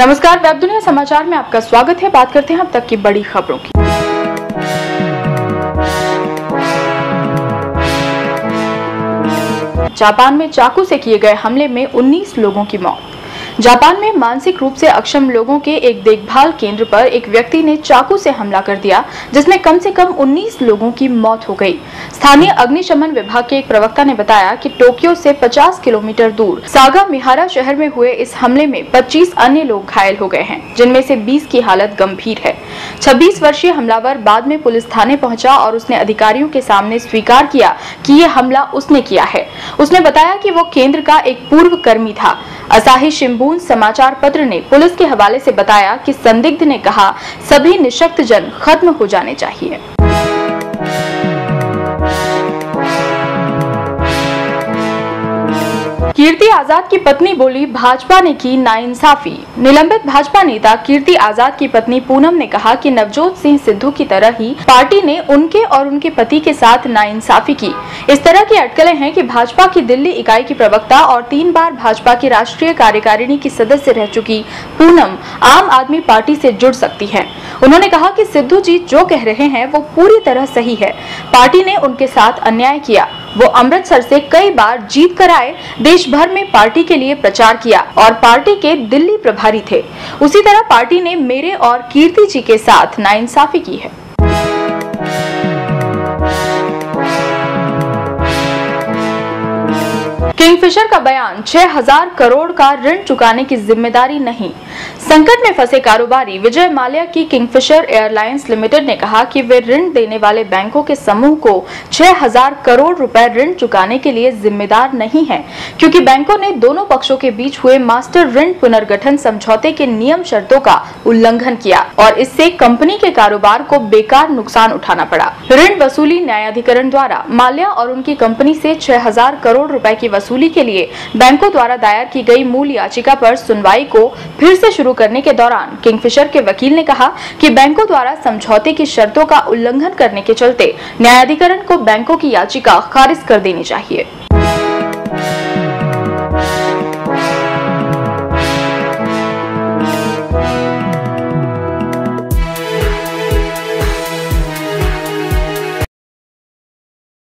नमस्कार, वेब दुनिया समाचार में आपका स्वागत है। बात करते हैं अब तक की बड़ी खबरों की। जापान में चाकू से किए गए हमले में 19 लोगों की मौत। जापान में मानसिक रूप से अक्षम लोगों के एक देखभाल केंद्र पर एक व्यक्ति ने चाकू से हमला कर दिया, जिसमें कम से कम 19 लोगों की मौत हो गई। स्थानीय अग्निशमन विभाग के एक प्रवक्ता ने बताया कि टोक्यो से 50 किलोमीटर दूर सागा मिहारा शहर में हुए इस हमले में 25 अन्य लोग घायल हो गए हैं, जिनमें से 20 की हालत गंभीर है। 26 वर्षीय हमलावर बाद में पुलिस थाने पहुँचा और उसने अधिकारियों के सामने स्वीकार किया कि ये हमला उसने किया है। उसने बताया कि वो केंद्र का एक पूर्व कर्मी था असाही शिम्बून समाचार पत्र ने पुलिस के हवाले से बताया कि संदिग्ध ने कहा, सभी निशक्त जन खत्म हो जाने चाहिए। कीर्ति आज़ाद की पत्नी बोली, भाजपा ने की नाइंसाफी। निलंबित भाजपा नेता कीर्ति आज़ाद की पत्नी पूनम ने कहा कि नवजोत सिंह सिद्धू की तरह ही पार्टी ने उनके और उनके पति के साथ नाइंसाफी की। इस तरह की अटकलें हैं कि भाजपा की दिल्ली इकाई की प्रवक्ता और तीन बार भाजपा की राष्ट्रीय कार्यकारिणी की सदस्य रह चुकी पूनम आम आदमी पार्टी से जुड़ सकती है। उन्होंने कहा कि सिद्धू जी जो कह रहे हैं वो पूरी तरह सही है। पार्टी ने उनके साथ अन्याय किया। वो अमृतसर से कई बार जीत कर आए देश भर में पार्टी के लिए प्रचार किया और पार्टी के दिल्ली प्रभारी थे। उसी तरह पार्टी ने मेरे और कीर्ति जी के साथ नाइंसाफी की है। किंगफिशर का बयान 6000 करोड़ का ऋण चुकाने की ज़िम्मेदारी नहीं। संकट में फंसे कारोबारी विजय माल्या की किंगफिशर एयरलाइंस लिमिटेड ने कहा कि वे ऋण देने वाले बैंकों के समूह को 6000 करोड़ रुपए ऋण चुकाने के लिए जिम्मेदार नहीं है, क्योंकि बैंकों ने दोनों पक्षों के बीच हुए मास्टर ऋण पुनर्गठन समझौते के नियम शर्तों का उल्लंघन किया और इससे कंपनी के कारोबार को बेकार नुकसान उठाना पड़ा। ऋण वसूली न्यायाधिकरण द्वारा माल्या और उनकी कंपनी से छह हज़ार करोड़ रुपए की वसूली के लिए बैंकों द्वारा दायर की गई मूल याचिका पर सुनवाई को फिर से शुरू करने के दौरान किंगफिशर के वकील ने कहा कि बैंकों द्वारा समझौते की शर्तों का उल्लंघन करने के चलते न्यायाधिकरण को बैंकों की याचिका खारिज कर देनी चाहिए।